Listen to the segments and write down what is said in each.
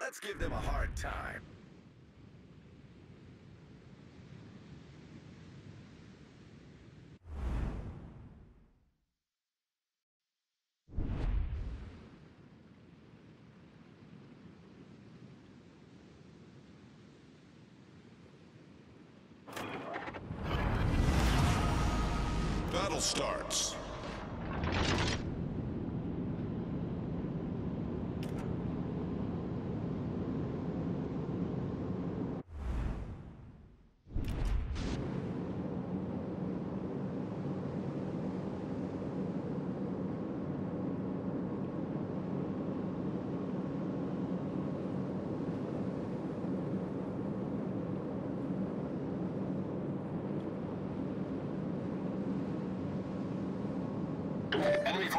Let's give them a hard time. Battle starts.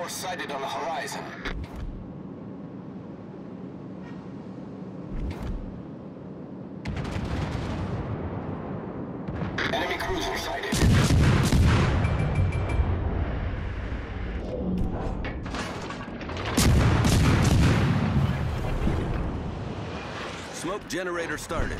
Enemy sighted on the horizon. Enemy cruiser sighted. Smoke generator started.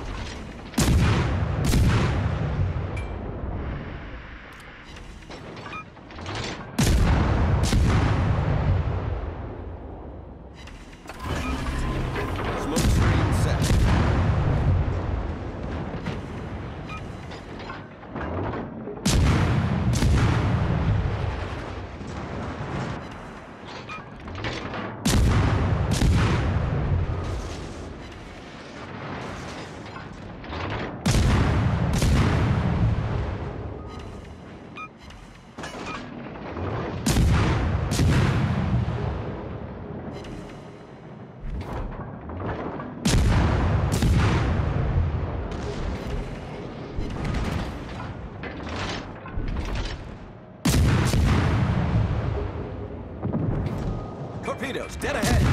Torpedoes, dead ahead.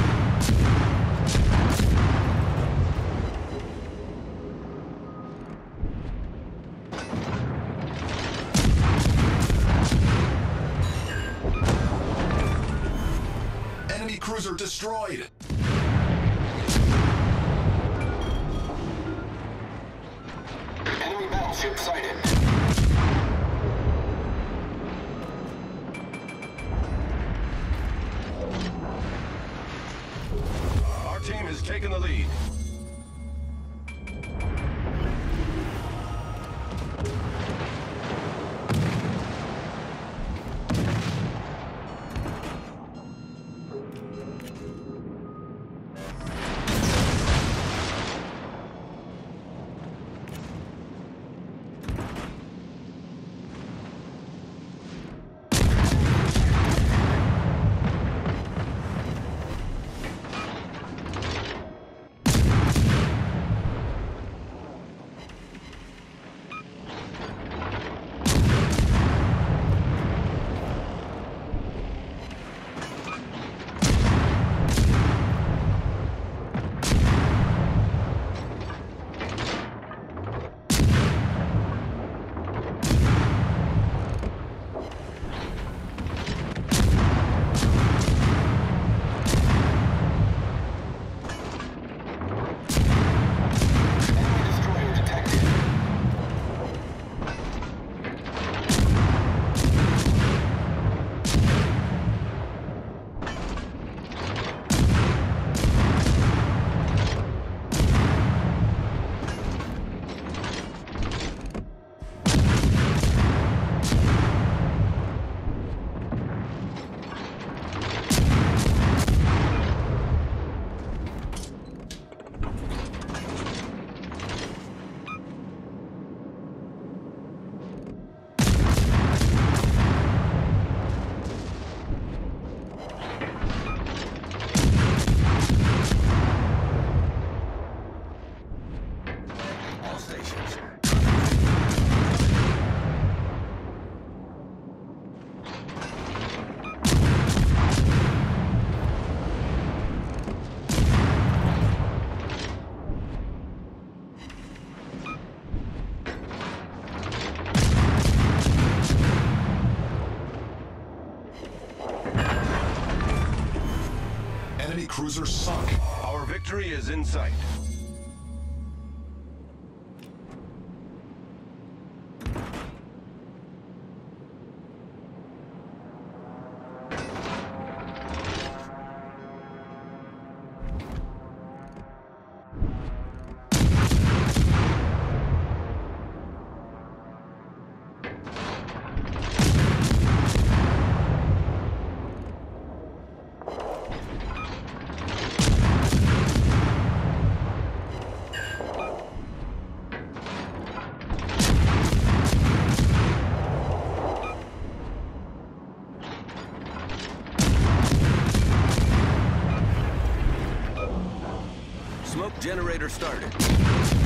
Enemy cruiser destroyed. Enemy battleship sighted. Taken lead. cruiser sunk. Our victory is in sight. Generator started.